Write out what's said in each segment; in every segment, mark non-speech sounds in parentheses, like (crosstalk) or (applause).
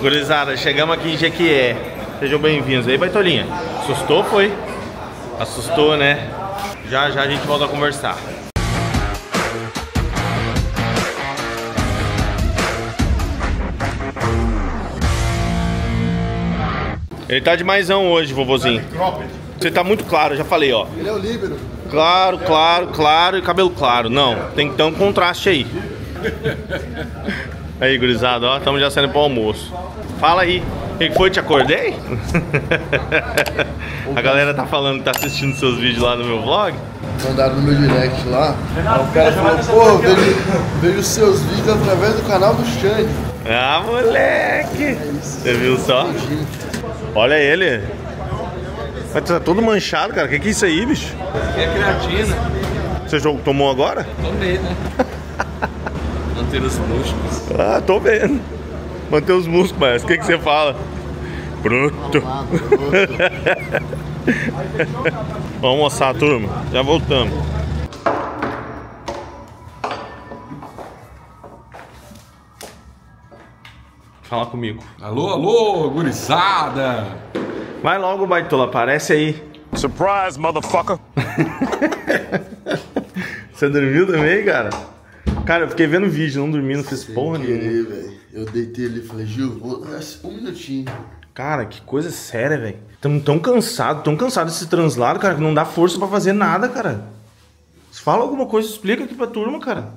Gurizada, chegamos aqui em Jequié. Sejam bem-vindos. Aí, Baitolinha. Assustou, foi? Assustou, né? Já já a gente volta a conversar. Ele tá de maisão hoje, vovozinho. Você tá muito claro, já falei, ó. Ele é o líbero. Claro, claro, claro e cabelo claro. Não, tem que ter um contraste aí. Aí, gurizada, ó, estamos já saindo pro almoço. Fala aí, o que foi? Te acordei? (laughs) A galera tá falando que tá assistindo seus vídeos lá no meu vlog. Mandaram no meu direct lá. Aí o cara falou, pô, eu vejo, vejo seus vídeos através do canal do Xande. Ah, moleque! Você viu só? Olha ele. Mas tá todo manchado, cara. O que, que é isso aí, bicho? É creatina. Você tomou agora? Tomei, né? (laughs) Manter os músculos. Ah, tô vendo. Manter os músculos, mas o que, que você fala? Bruto. (laughs) Vamos almoçar, turma. Já voltamos. Fala comigo. Alô, alô, gurizada! Vai logo, Baitola, aparece aí. Surprise, motherfucker. (laughs) Você dormiu também, cara? Cara, eu fiquei vendo vídeo, não dormi, não fiz porra nenhuma. Querer, velho. Eu deitei ali e falei, Gil, vou... um minutinho. Cara, que coisa séria, velho. Estamos tão cansados, tão cansados desse translado, cara, que não dá força pra fazer nada, cara. Se fala alguma coisa, explica aqui pra turma, cara.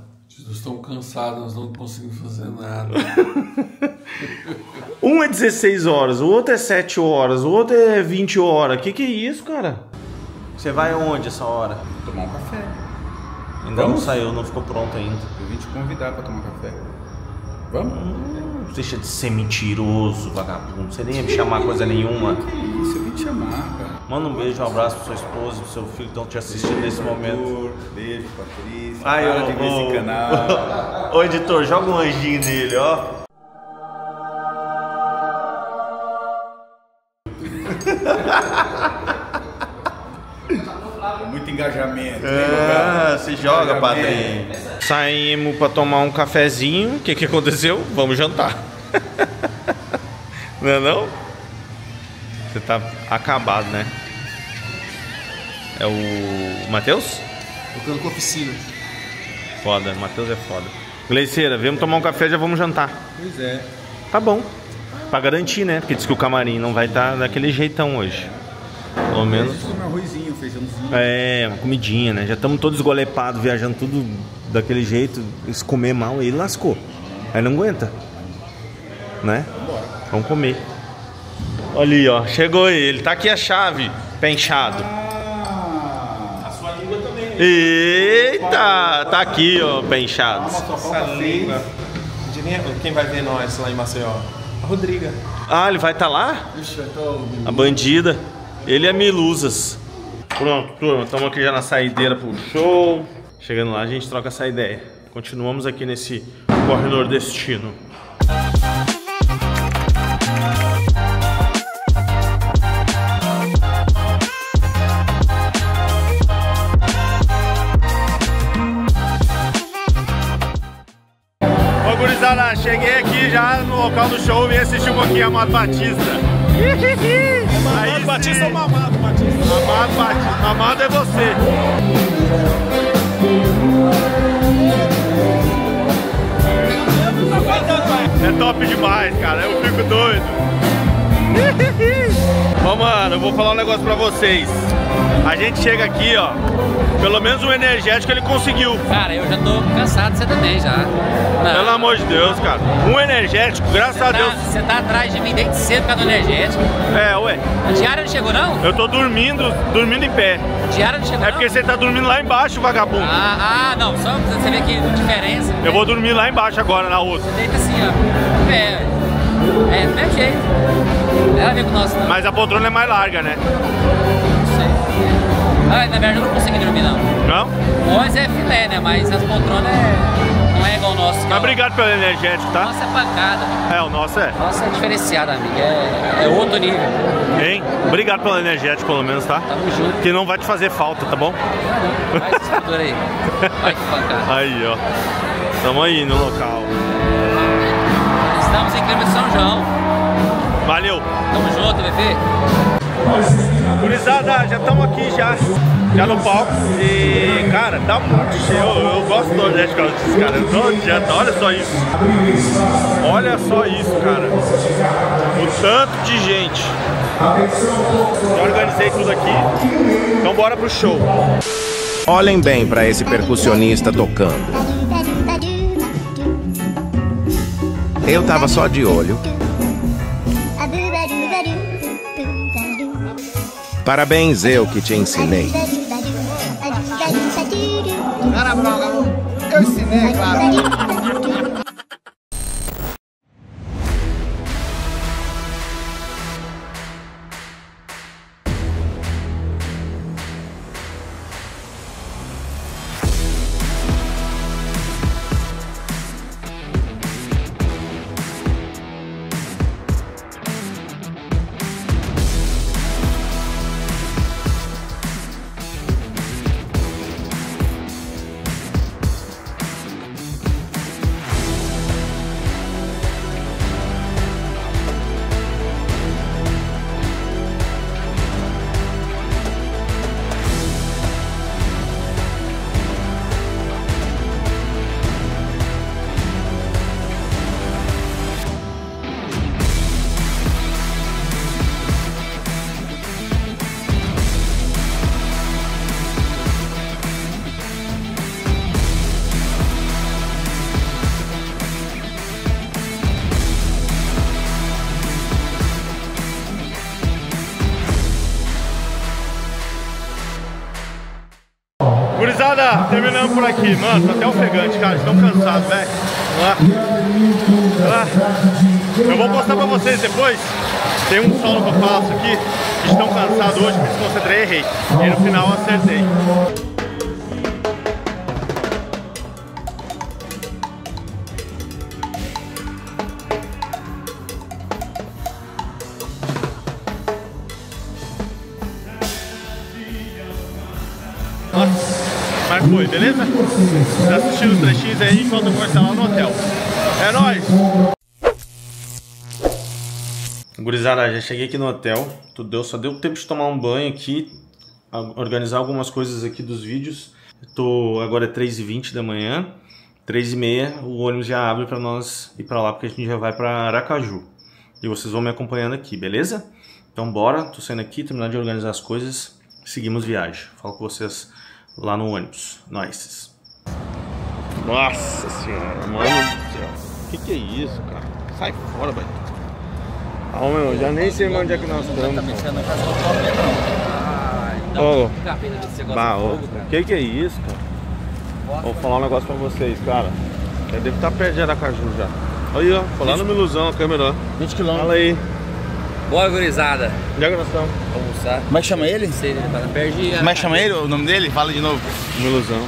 Nós estamos cansados, nós não conseguimos fazer nada. (laughs) Um é 16 horas, o outro é 7 horas, o outro é 20 horas. Que que é isso, cara? Você vai aonde essa hora? Tomar um café. Ainda não saiu, não ficou pronto ainda. Eu vim te convidar pra tomar café. Vamos? Deixa de ser mentiroso, vagabundo. Você nem ia me chamar coisa nenhuma. Que isso, eu vim te chamar, cara. Manda um beijo, um abraço pra sua esposa, pro seu filho que estão te assistindo nesse momento. Beijo, Patrícia. Ai, Para ô, de ver esse canal. (laughs) Ô editor, joga um anjinho nele, ó. Se joga, padrinho. Saímos pra tomar um cafezinho. O que que aconteceu? Vamos jantar. (laughs) não é não? Você tá acabado, né? É o Matheus? Tocando com oficina. Foda, Matheus é foda. Gleiceira, viemos tomar um café já vamos jantar. Pois é. Tá bom. Pra garantir, né? Porque diz que o camarim não vai estar daquele jeitão hoje. Pelo menos. Um arrozinho, um feijãozinho. É, uma comidinha, né? Já estamos todos esgolepados, viajando tudo daquele jeito. Se comer mal, aí lascou. Aí não aguenta. Né? Vamos comer. Olha ali, ó. Chegou ele. Tá aqui a chave. Pé inchado. Ah, Eita! Tá aqui, ó. Pé inchado. Essa língua. Quem vai ver nós lá em Maceió? A Rodriga. Ah, ele vai estar lá? Ixi, então... A bandida. Ele é Milusas. Pronto, turma, estamos aqui já na saideira pro show. Chegando lá, a gente troca essa ideia. Continuamos aqui nesse corre nordestino. Ô gurizada, cheguei aqui já no local do show e vim assistir um pouquinho a Amado Batista. Amado Batista ou Mamado Batista? Amado Batista. Amado é você. É top demais, cara. Eu fico doido. (laughs) Ô, mano, eu vou falar um negócio pra vocês. A gente chega aqui, ó. Pelo menos o energético ele conseguiu. Cara, eu já tô cansado de você também já. Não. Pelo amor de Deus, cara. Um energético, graças a Tá- Deus. Você tá atrás de mim desde cedo por causa do energético. É, ué. A diária não chegou, não? Eu tô dormindo, dormindo em pé. A diária não chegou, É não? porque você tá dormindo lá embaixo, vagabundo. Ah, ah, não. Só pra você ver que diferença. Eu vou dormir lá embaixo agora, na outra. Deita assim, ó. É. É, do mesmo jeito. Nada a ver com o nosso, não. Mas a poltrona é mais larga, né? Não. Ah, na verdade eu não consegui dormir, não. Não? Nós é filé, né? Mas as poltronas é... não é igual o nosso. é Mas o- obrigado pelo energético, O tá? nosso é pancada. É, o nosso é. Nossa é diferenciado, amigo. É, é outro nível. Hein? Obrigado pelo energético, pelo menos, tá? Tamo junto. Que não vai te fazer falta, tá bom? Vai esse aí. Vai que pancada. Aí, ó. Tamo aí no local. Estamos em clima de São João. Valeu. Tamo junto, bebê. Gurizada, já estamos aqui já, já no palco. E, cara, tá muito cheio, eu, eu gosto do Nordeste por disso, cara, não adianta, olha só isso, olha só isso, cara, o tanto de gente, já organizei tudo aqui, então bora pro show. Olhem bem para esse percussionista tocando. Eu tava só de olho. Parabéns, eu que te ensinei. Eu ensinei, claro. Gurizada, terminamos por aqui, mano, tô até ofegante, cara, estão cansados, velho. Ah. Ah. Eu vou postar pra vocês depois, tem um solo que eu faço aqui, estão cansados hoje, me desconcentrei errei. E no final acertei. Foi, beleza? Já assistiu os trechinhos aí enquanto eu vou estar lá no hotel. É nóis! Gurizada, já cheguei aqui no hotel. Tudo deu, só deu tempo de tomar um banho aqui, organizar algumas coisas aqui dos vídeos. Eu tô, agora é 3h20 da manhã, 3h30 o ônibus já abre pra nós ir pra lá, porque a gente já vai pra Aracaju. E vocês vão me acompanhando aqui, beleza? Então bora, tô saindo aqui, terminar de organizar as coisas, seguimos viagem. Falo com vocês lá no ônibus. Nós. Nossa senhora, mano do céu. Que que é isso, cara? Sai fora, velho. Ah, meu, já nem sei mais onde é que nós estamos. não o. Ai, Ô. ô, cara. que que é isso, cara? Vou falar um negócio pra vocês, cara. Eu devo estar perto de Aracaju já. Aí, ó, foi lá no Miluzão a câmera, ó. 20 Fala quilômetros. aí. Bora, gurizada. Onde é que nós estamos? Vamos almoçar. Como é que chama ele? Sei, ele tá perto de... Como é que chama ele? O nome dele? Fala de novo. Miluzão. (laughs)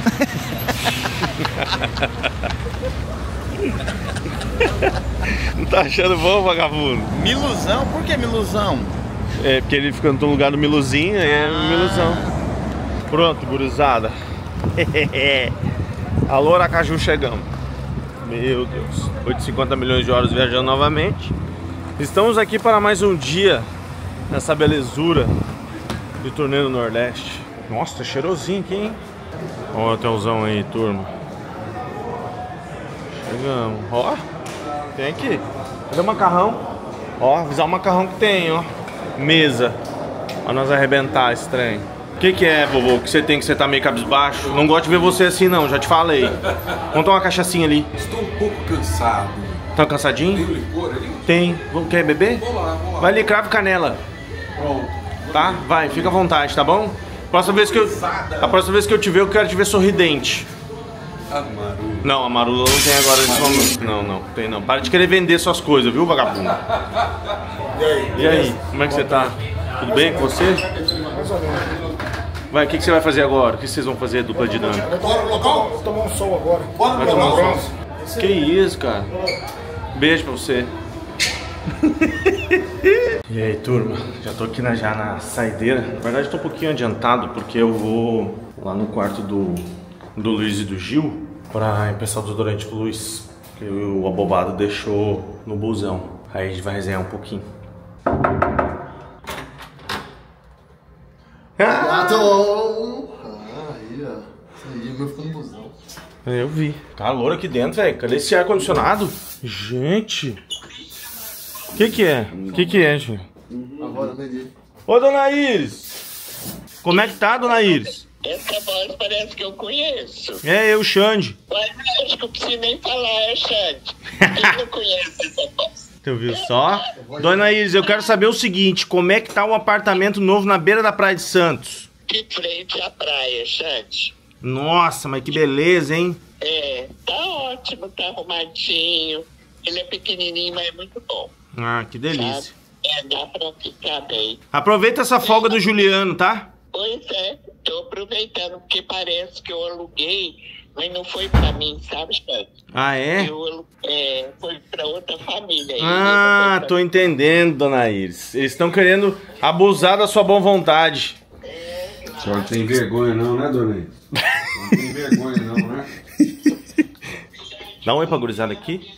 Não tá achando bom, vagabundo? Miluzão? Por que Miluzão? É, porque ele fica no lugar do Miluzinho, aí é Miluzão. Pronto, gurizada. (laughs) Alô, Aracaju, chegamos. Meu Deus. 850 milhões de horas viajando novamente. Estamos aqui para mais um dia nessa belezura de turnê no Nordeste. Nossa, tá cheirosinho aqui, hein? Olha o hotelzão aí, turma. Chegamos. Ó, tem aqui. Cadê o macarrão? Ó, avisar o macarrão que tem, ó. Mesa. Pra nós arrebentar esse trem. O que, que é, vovô, que você tem que você tá meio cabisbaixo? Não gosto de ver você assim, não, já te falei. Vamos tomar uma cachaçinha ali. Estou um pouco cansado. Tá Tem cansadinho? licor ali? Tem. Quer beber? Vou lá, vou lá. Vai ali, cravo e canela. Pronto. Tá? Vai, fica à vontade, tá bom? Próxima vez que eu, a próxima vez que eu te ver, eu quero te ver sorridente. Amaru. Não, a Marula não tem agora nesse momento. Não, não, tem não. Para de querer vender suas coisas, viu, vagabundo? E aí, como é que você tá? Tudo bem com você? Vai, o que, que você vai fazer agora? O que vocês vão fazer, dupla dinâmica? Bora no local, vou tomar um sol agora. Vai tomar um som? Que isso, cara? Beijo pra você. (laughs) e aí, turma? Já tô aqui na, já na saideira. Na verdade, tô um pouquinho adiantado, porque eu vou lá no quarto do, do Luiz e do Gil pra empeçar o desodorante pro Luiz, que o abobado deixou no busão. Aí a gente vai resenhar um pouquinho. Ah, aí, ó. Isso aí, meu ficou busão. Eu vi. Tá Calor aqui dentro, velho. Cadê esse ar-condicionado? Gente, o que que é? O que que é, gente? Ô, dona Iris. Como é que tá, dona Iris? Essa voz parece que eu conheço. É eu, Xande. Mas acho que eu preciso nem falar, é Xande. (laughs) Quem não conhece essa voz? Tu viu só? Dona Iris, eu quero saber o seguinte. Como é que tá um apartamento novo na beira da Praia de Santos? De frente à praia, Xande. Nossa, mas que beleza, hein? É, tá ótimo, tá arrumadinho. Ele é pequenininho, mas é muito bom. Ah, que delícia. sabe? É, dá pra ficar bem. Aproveita essa folga do Juliano, tá? Pois é, tô aproveitando, porque parece que eu aluguei, mas não foi pra mim, sabe, Xande? Ah, é? Eu, é, foi pra outra família. Ah, tô entendendo, dona Iris. Eles estão querendo abusar da sua boa vontade. A senhora não tem vergonha não, né, dona Iris? Não tem vergonha não, né? (laughs) Dá um oi pra gurizada aqui.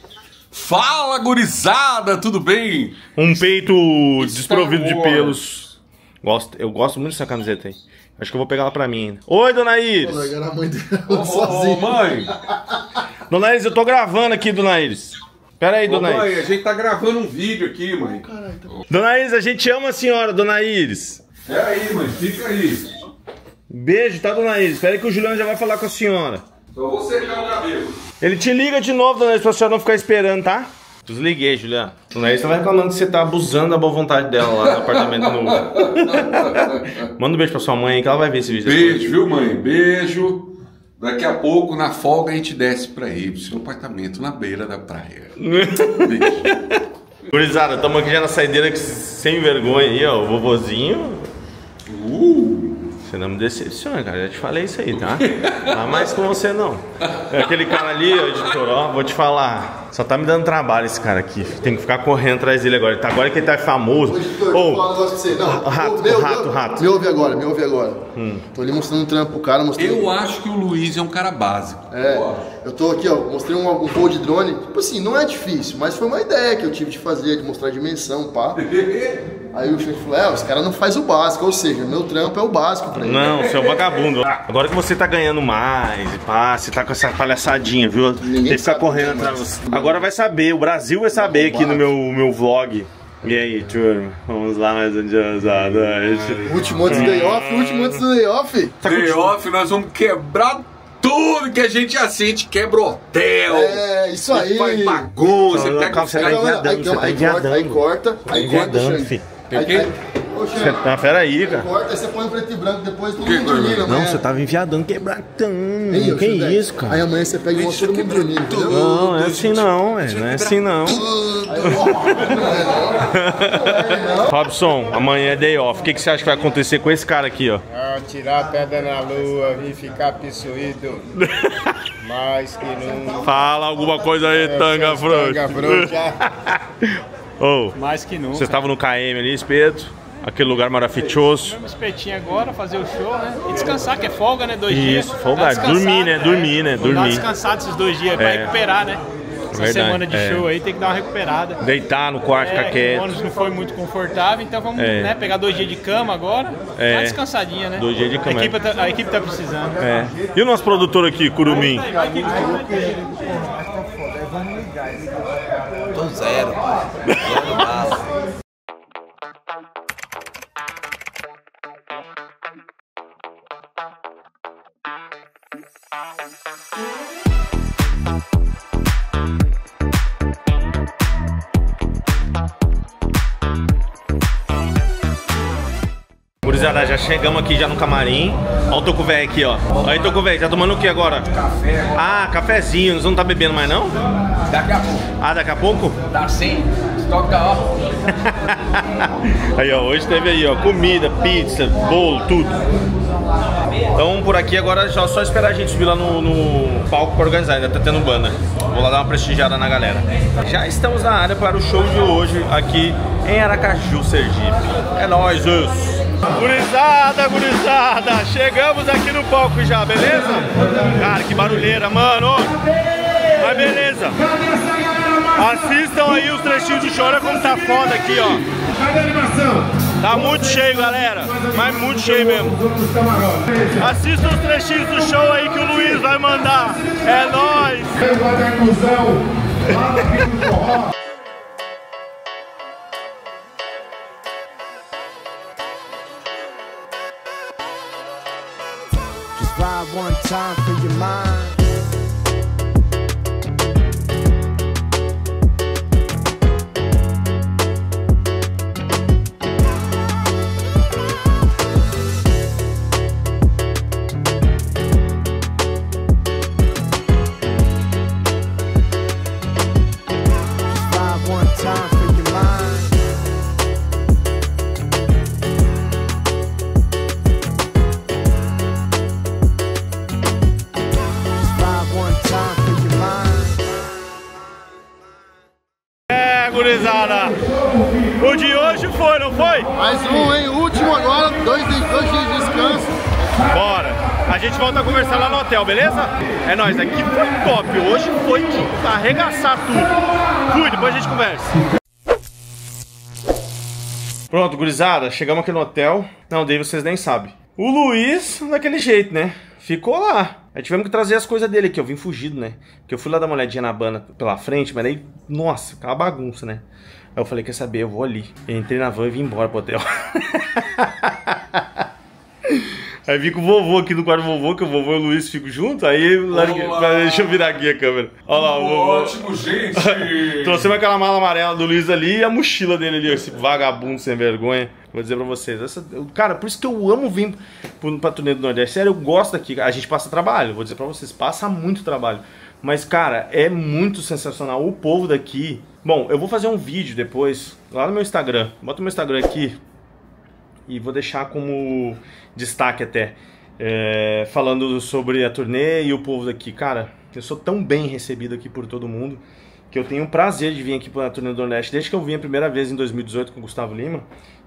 Fala, gurizada, tudo bem? Um peito desprovido de pelos. Gosto, eu gosto muito dessa camiseta aí. Acho que eu vou pegar ela pra mim ainda. Oi, dona Iris. A mãe dela Ô, mãe, Dona Iris, eu tô gravando aqui, dona Iris. Pera aí, Ô, dona mãe, Iris. a gente tá gravando um vídeo aqui, mãe. Dona Iris, a gente ama a senhora, dona Iris. Pera aí, mãe, fica aí. Beijo, tá, dona Iris? Espera aí que o Juliano já vai falar com a senhora. Só vou secar o cabelo. Ele te liga de novo, dona Iris, pra senhora não ficar esperando, tá? Desliguei, Juliano. Dona Iris tá reclamando que você tá abusando da boa vontade dela lá no apartamento novo. (laughs) Manda um beijo pra sua mãe aí, que ela vai ver esse vídeo. Beijo, viu, mãe? Beijo. Daqui a pouco, na folga, a gente desce pra ir pro seu apartamento na beira da praia. Beijo. (laughs) Gurizada, tamo aqui já na saideira sem vergonha aí, ó. O vovozinho. Você não me decepciona, cara. Já te falei isso aí, tá? Não mais com você não. É aquele cara ali, editor, ó, vou te falar. Só tá me dando trabalho esse cara aqui. Tem que ficar correndo atrás dele agora. Tá- Agora que ele tá famoso. Eu um você. Não, rato, meu, rato, meu, rato. Me ouve agora, me ouve agora. Hum. Tô ali mostrando um trampo pro cara, mostrando. Eu acho que o Luiz é um cara básico. É, eu tô aqui, ó, mostrei um, um voo de drone. Tipo assim, não é difícil, mas foi uma ideia que eu tive de fazer, de mostrar a dimensão, pá. (laughs) Aí o chefe falou, é, os caras não fazem o básico, ou seja, meu trampo é o básico pra ele. Não, seu (laughs) vagabundo. Agora que você tá ganhando mais, e pá, você tá com essa palhaçadinha, viu? Tem que ficar correndo é atrás de você. Agora vai saber, o Brasil vai saber aqui no meu, meu vlog. E aí, turma, vamos lá mais um dia noite. Último antes do day off, último antes do day off. Day off, nós vamos quebrar tudo que a gente assiste. Quebra hotel. É, isso aí. Faz bagunça. Pega os você tá caras- enviadando, aí, tá corta, aí corta, aí corta. Aí, aí, Você tá, pera aí, cara. corta, aí você põe o preto e branco, depois todo Que mundo dormindo, Não, você tava enviadando quebradão. Ei, Que isso, Aí cara? amanhã você pega e mostra todo mundo entendeu? Não, é assim não, é, não é assim não. Robson, amanhã é day off. O que, que você acha que vai acontecer com esse cara aqui, ó? Ah, tirar a pedra na lua, vir ficar possuído. (laughs) Mais que nunca. Fala alguma coisa aí, tanga Tanga frouxa. frouxa. (laughs) Ô, Mais que nunca. você estava no KM ali, espeto? Aquele lugar maravilhoso. Vamos espetinho agora, fazer o show, né? E descansar, que é folga, né? Dois dias. Isso, folgar. Dá descansada, Dormir, né? Dormir, né? Vamos Dar Dormir. descansada esses dois dias pra É. recuperar, né? Essa Verdade, semana de é. show aí tem que dar uma recuperada. Deitar no quarto, ficar É, o quieto. ônibus não foi muito confortável, então vamos É. né, pegar dois dias de cama agora. É. Uma descansadinha, né? Dois dias de cama, A equipe tá, a equipe tá precisando. É. E o nosso produtor aqui, Curumim? Tô zero. Zero bala. Gurizada, já chegamos aqui já no camarim. Olha o Toco Velho aqui, ó. Aí, Toco Velho, tá tomando o que agora? Café. Ah, cafezinho. Você não tá bebendo mais, não? Daqui a pouco. Ah, daqui a pouco? Tá sim. Tá ó. (laughs) Aí, ó, hoje teve aí, ó, comida, pizza, bolo, tudo. Então, por aqui agora, já só esperar a gente subir lá no, no palco pra organizar, ainda tá tendo banda. Vou lá dar uma prestigiada na galera. Já estamos na área para o show de hoje aqui em Aracaju, Sergipe. É nóis, isso. Gurizada, gurizada, chegamos aqui no palco já, beleza? Cara, que barulheira, mano. Mas beleza. Assistam aí os trechinhos do Chora como tá foda aqui, ó. Tá muito cheio, galera. Mas muito cheio mesmo. Assistam os trechinhos do show aí que o Luiz vai mandar. É nóis! Time volta a conversar lá no hotel, beleza? É nóis, aqui foi top. Hoje foi de arregaçar tudo. Fui, depois a gente conversa. Pronto, gurizada, chegamos aqui no hotel. Não, daí vocês nem sabem. O Luiz, daquele jeito, né? Ficou lá. Aí tivemos que trazer as coisas dele aqui, eu vim fugido, né? Porque eu fui lá dar uma olhadinha na banda pela frente, mas aí, nossa, aquela bagunça, né? Aí eu falei, quer saber, eu vou ali. Eu entrei na van e vim embora pro hotel. (laughs) Aí vim com o vovô aqui no quarto do vovô, que o vovô e o Luiz ficam juntos, aí larguei- deixa eu virar aqui a câmera. Olha lá, o vovô. Ótimo, gente! (laughs) Trouxemos aquela mala amarela do Luiz ali e a mochila dele ali, esse vagabundo sem vergonha. Vou dizer pra vocês. Essa, cara, por isso que eu amo vir pra turnê do Nordeste. Sério, eu gosto daqui. A gente passa trabalho, vou dizer pra vocês, passa muito trabalho. Mas, cara, é muito sensacional. O povo daqui. Bom, eu vou fazer um vídeo depois, lá no meu Instagram. Bota o meu Instagram aqui, e vou deixar como destaque até é, falando sobre a turnê e o povo daqui. Cara, eu sou tão bem recebido aqui por todo mundo que eu tenho o prazer de vir aqui para a turnê do Nordeste. Desde que eu vim a primeira vez em 2018 com o Gustavo Lima,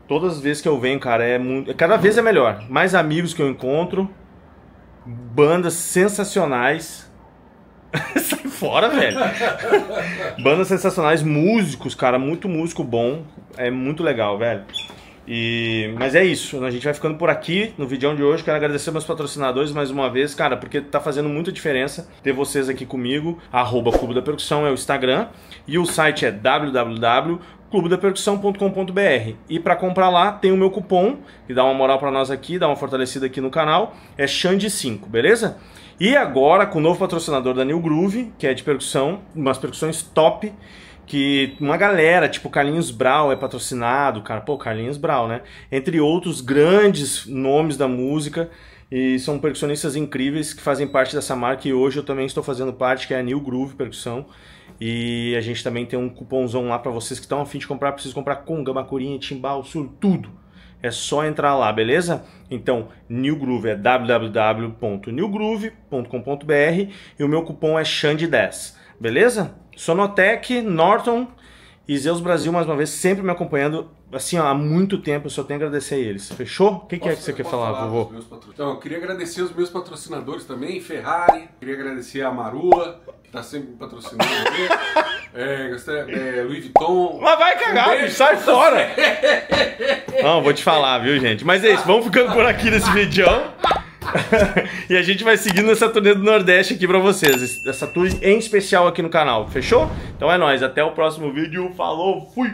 todas as vezes que eu venho, cara, é muito, cada vez é melhor. Mais amigos que eu encontro, bandas sensacionais. (laughs) Sai fora, velho. Bandas sensacionais, músicos, cara, muito músico bom. É muito legal, velho. E, mas é isso, a gente vai ficando por aqui no vídeo de hoje. Quero agradecer meus patrocinadores mais uma vez, cara, porque tá fazendo muita diferença ter vocês aqui comigo. Arroba Clube da Percussão é o Instagram e o site é www.clubedapercussão.com.br. E para comprar lá tem o meu cupom que dá uma moral para nós aqui, dá uma fortalecida aqui no canal, é Xande5, beleza? E agora com o novo patrocinador da New Groove, que é de percussão, umas percussões top que uma galera, tipo Carlinhos Brau é patrocinado, cara, pô, Carlinhos Brau, né? Entre outros grandes nomes da música e são percussionistas incríveis que fazem parte dessa marca e hoje eu também estou fazendo parte, que é a New Groove Percussão. E a gente também tem um cupomzão lá para vocês que estão a fim de comprar, precisam comprar conga, bacurinha, timbal, sur, tudo. É só entrar lá, beleza? Então, New Groove é www.newgroove.com.br e o meu cupom é Xande10, beleza? Sonotec, Norton e Zeus Brasil, mais uma vez, sempre me acompanhando, assim, ó, há muito tempo, eu só tenho a agradecer a eles. Fechou? O que, que é que você quer falar, dos vovô? patro- Então, eu queria agradecer os meus patrocinadores também, Ferrari, queria agradecer a Marua, que tá sempre me patrocinando (laughs) é, gostaria- é, Louis Vuitton. Mas vai cagar, Um bicho, sai fora! (laughs) Não, vou te falar, viu, gente? Mas é isso, vamos ficando por aqui nesse vídeo. (laughs) e a gente vai seguindo essa turnê do Nordeste aqui pra vocês. Essa tour em especial aqui no canal, fechou? Então é nóis, até o próximo vídeo. Falou, fui!